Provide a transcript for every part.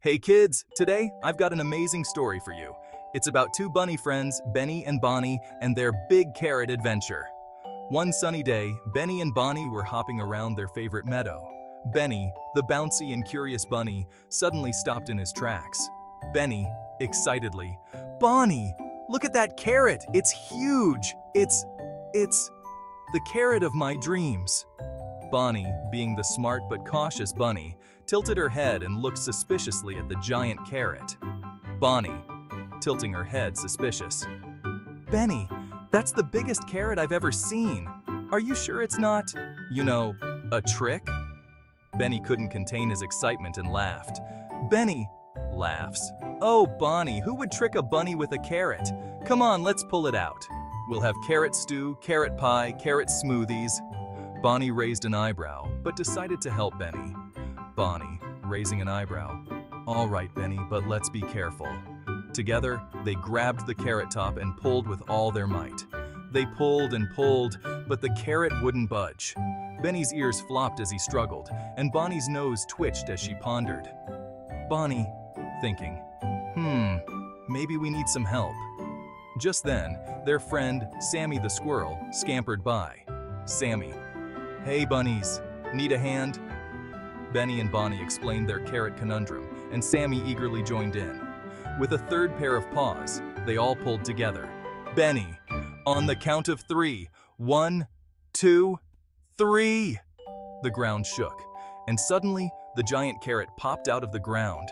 Hey kids, today I've got an amazing story for you. It's about two bunny friends, Benny and Bonnie, and their big carrot adventure. One sunny day, Benny and Bonnie were hopping around their favorite meadow. Benny, the bouncy and curious bunny, suddenly stopped in his tracks. Benny, excitedly, Bonnie, look at that carrot! It's huge! It's, it's the carrot of my dreams. Bonnie, being the smart but cautious bunny, tilted her head and looked suspiciously at the giant carrot. Bonnie, tilting her head suspicious. Benny, that's the biggest carrot I've ever seen. Are you sure it's not, you know, a trick? Benny couldn't contain his excitement and laughed. Benny laughs. Oh, Bonnie, who would trick a bunny with a carrot? Come on, let's pull it out. We'll have carrot stew, carrot pie, carrot smoothies. Bonnie raised an eyebrow, but decided to help Benny. Bonnie, raising an eyebrow. All right, Benny, but let's be careful. Together, they grabbed the carrot top and pulled with all their might. They pulled and pulled, but the carrot wouldn't budge. Benny's ears flopped as he struggled, and Bonnie's nose twitched as she pondered. Bonnie, thinking, hmm, maybe we need some help. Just then, their friend, Sammy the squirrel, scampered by. Sammy, hey bunnies, need a hand? Benny and Bonnie explained their carrot conundrum, and Sammy eagerly joined in. With a third pair of paws, they all pulled together. Benny, on the count of three. One, two, three. The ground shook, and suddenly the giant carrot popped out of the ground.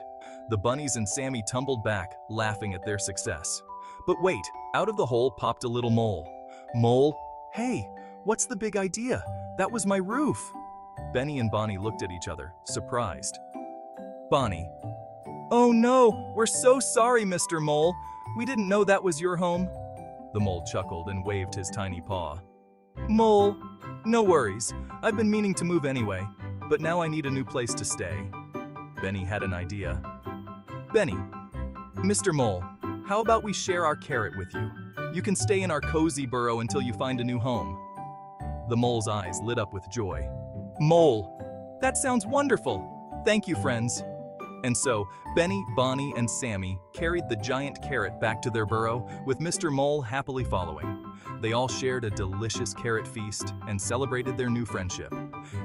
The bunnies and Sammy tumbled back, laughing at their success. But wait, out of the hole popped a little mole. Mole, hey, what's the big idea? That was my roof. Benny and Bonnie looked at each other, surprised. Bonnie, oh no, we're so sorry, Mr. Mole. We didn't know that was your home. The mole chuckled and waved his tiny paw. Mole, no worries. I've been meaning to move anyway, but now I need a new place to stay. Benny had an idea. Benny, Mr. Mole, how about we share our carrot with you? You can stay in our cozy burrow until you find a new home. The mole's eyes lit up with joy. Mole, that sounds wonderful. Thank you, friends. And so, Benny, Bonnie, and Sammy carried the giant carrot back to their burrow, with Mr. Mole happily following. They all shared a delicious carrot feast and celebrated their new friendship.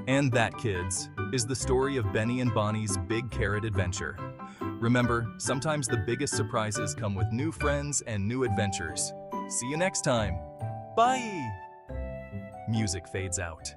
And that, kids, is the story of Benny and Bonnie's big carrot adventure. Remember, sometimes the biggest surprises come with new friends and new adventures. See you next time. Bye! Music fades out.